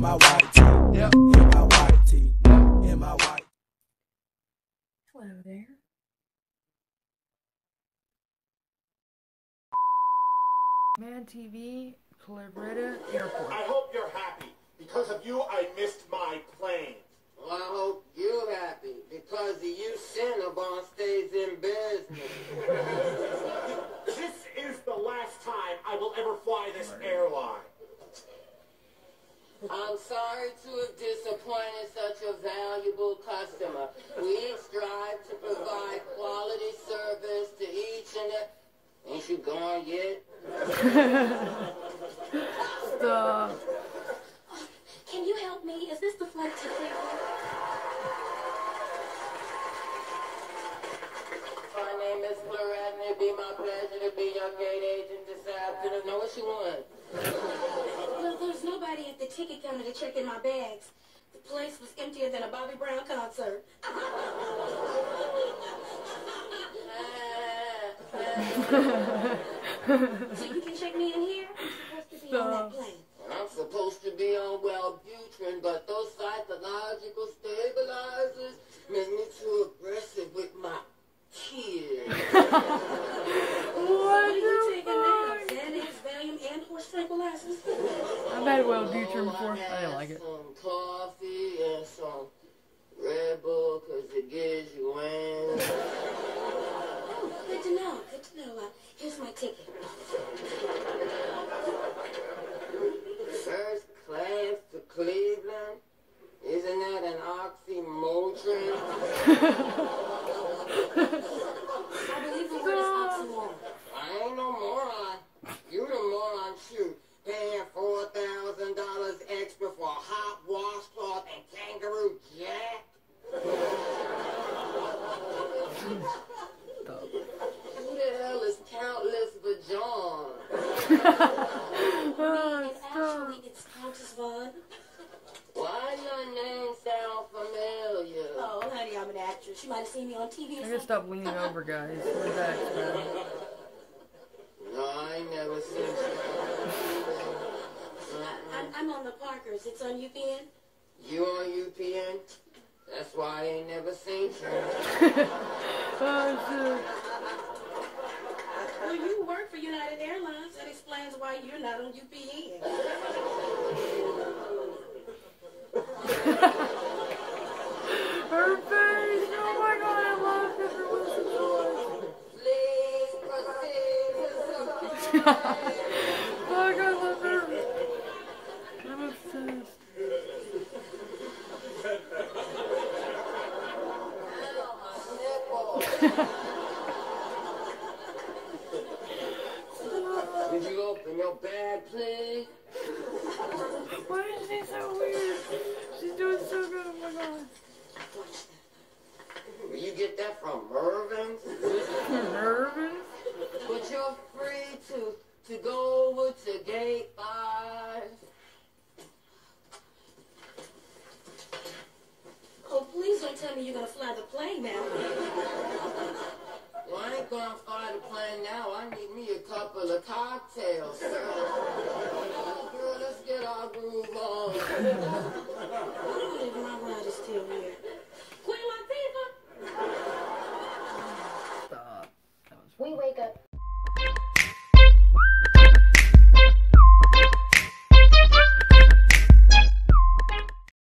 my white tee. Yep. In my white tee. In my white. Hello there. MADtv, Claretta Airport. I hope you're happy. Because of you, I missed my plane. Well, I hope you're happy because of you, Cinnabon stays in business. This is the last time I will ever fly this airline. I'm sorry to have disappointed such a valuable customer. We strive to provide quality service to each and every. Ain't you gone yet? Stop. Can you help me? Is this the flight to Cleveland? My name is Florette, and it'd be my pleasure to be your gate agent this afternoon. Know what you want? Well, there's nobody at the ticket counter to check in my bags. The place was emptier than a Bobby Brown concert. so you can check me in here? I'm supposed to be on that uh-huh. plane. I'm supposed to be on Wellbutrin, but I've had Wellbutrin Oh, before. I had didn't like it. Some coffee and some Red Bull, cause it gives you wings. Oh, good to know. Good to know. Uh, here's my ticket. First class to Cleveland? Isn't that an oxymoron? I believe the word is oxymoron. I ain't no moron. You the moron too. Paying four thousand dollars extra for a hot washcloth and kangaroo jack. Who the hell is Countless Vajon? Oh, actually, it's Countess Vaughn. Why your name sound familiar? Oh, honey, I'm an actress. You might have seen me on TV I gotta stop leaning over, guys. Bad. No, I ain't never seen you. I'm, I'm on the Parkers. It's on UPN. You on UPN? That's why I ain't never seen you. Well, you work for United Airlines. That explains why you're not on UPN. Her face! Oh my god, I love Debra Wilson's voice. Please proceed to Oh, I love her. I'm obsessed. Did you open your bag, please? Why is she so weird? She's doing so good, oh my god. Where you get that from Mervyn's? Nervous? But you're free to to go over to gate five. Oh, please don't tell me you're gonna fly the plane now. Well, I ain't gonna fly the plane now. I need me a couple of cocktails. Girl, let's get our groove on. I wonder if my ride is still here. Queen Latifah. Stop. We wake up